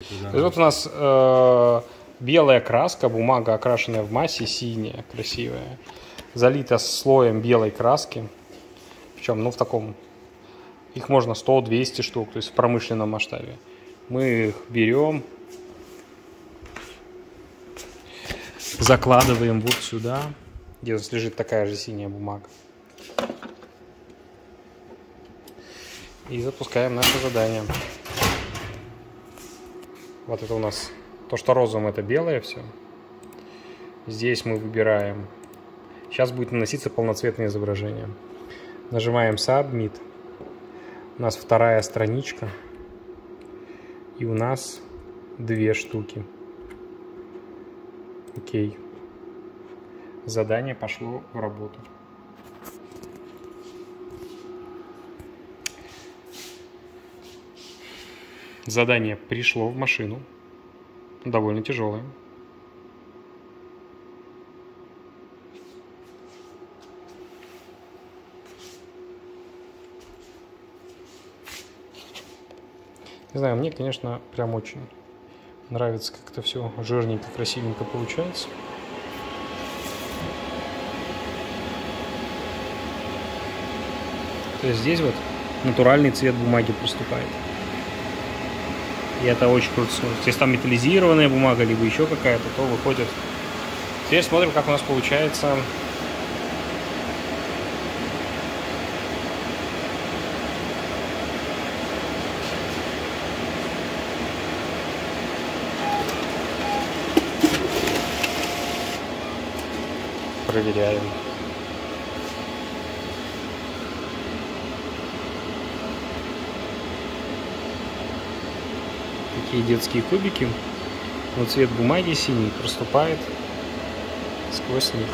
Есть вот у нас э, белая краска, бумага окрашенная в массе, синяя, красивая, залита слоем белой краски, причем, ну, в таком, их можно 100-200 штук, то есть в промышленном масштабе. Мы их берем, закладываем вот сюда, где у нас лежит такая же синяя бумага. И запускаем наше задание. Вот это у нас то, что розовым, это белое все. Здесь мы выбираем. Сейчас будет наноситься полноцветное изображение. Нажимаем Submit. У нас вторая страничка. И у нас две штуки. Окей. Задание пошло в работу. Задание пришло в машину. Довольно тяжелое. Не знаю, мне, конечно, прям очень нравится, как это все жирненько, красивенько получается. То есть здесь вот натуральный цвет бумаги проступает. И это очень круто смотрится. Если там металлизированная бумага, либо еще какая-то, то выходит. Теперь смотрим, как у нас получается проверяем. Такие детские кубики. Но цвет бумаги синий проступает сквозь них.